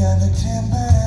Got a temper